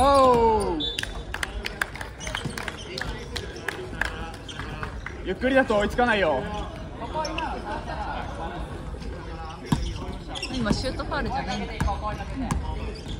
おゆっくりだと追いつかないよ。今シュートファールじゃないんだよみん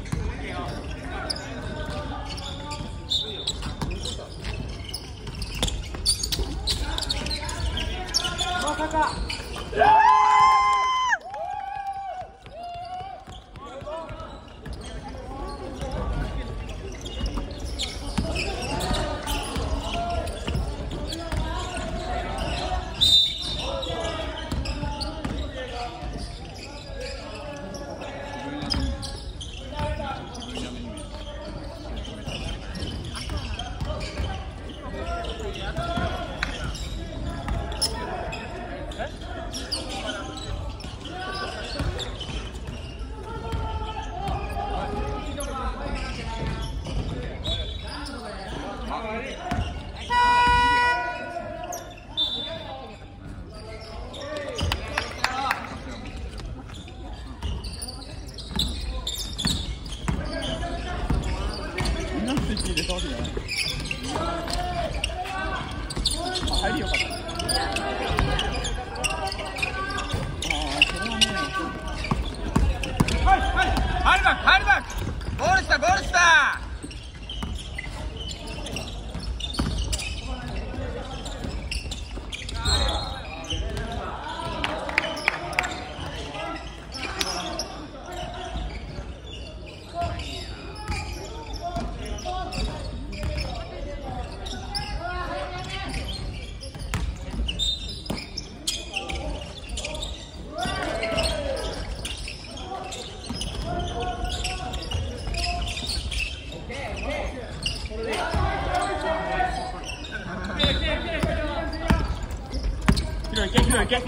なのスイッチ入れたわけじゃないあ入りよかった 减轻点儿减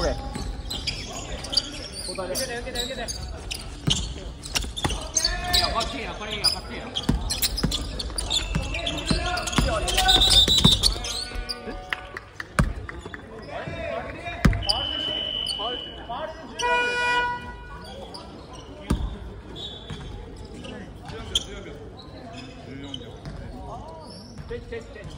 오케이. 여기다 여기다 여기다. 야, 박해야, 박해야, 박해야. 됐, 됐, 됐.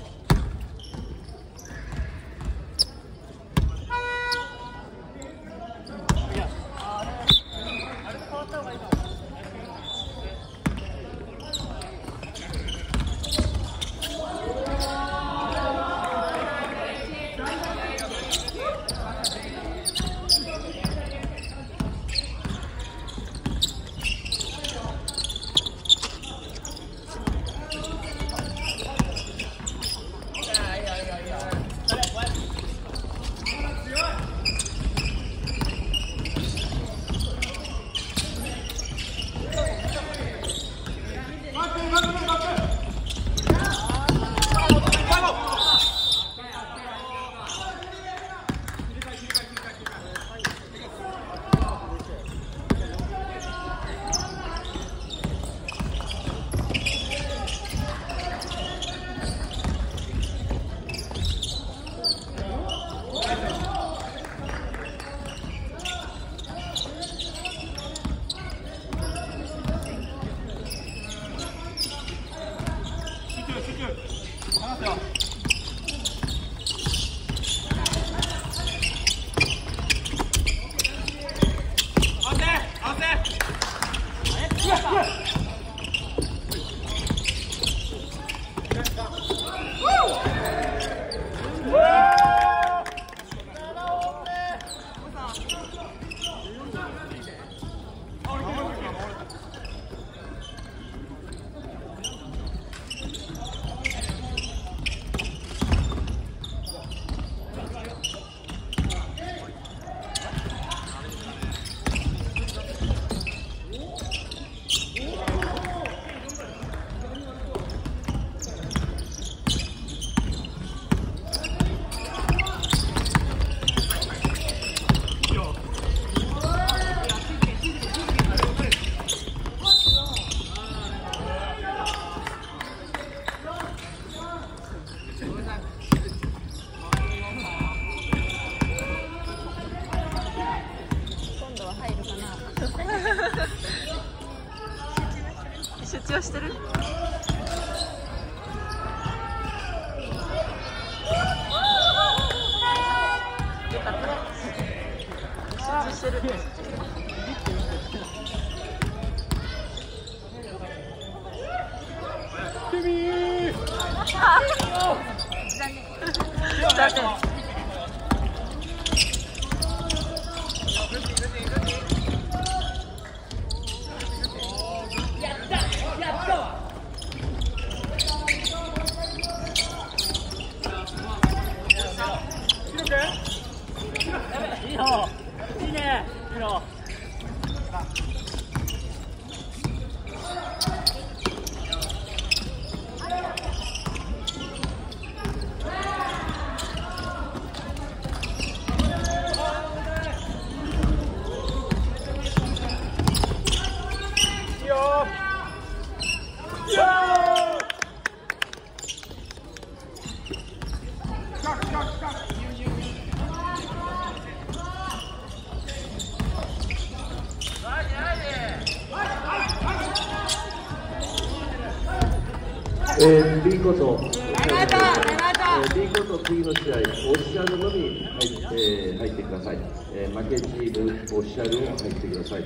出張してる？してる。残念。残念。えー、B コート、えー、B コート次の試合、オフィシャルのみ入って,、えー入ってください、えー負けチーム、オフィシャルを入ってください。